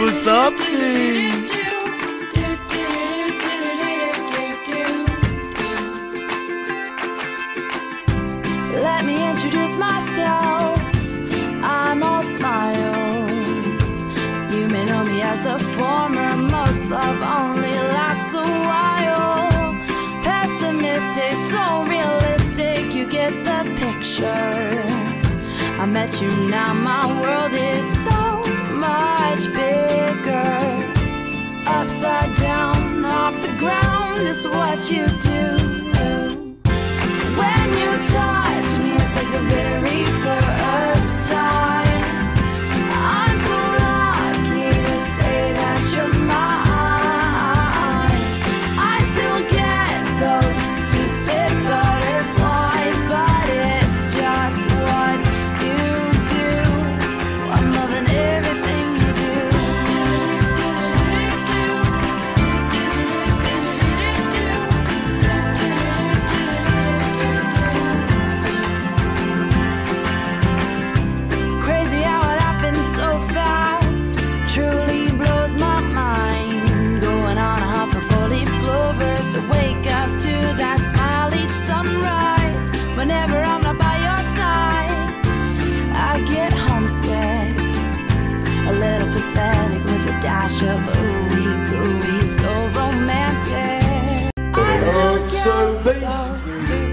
what's happening? Let me introduce myself. I'm all smiles. You may know me as the former. Most love only lasts a while. Pessimistic, so realistic. You get the picture. I met you now. My world is ground is what you do. So basically.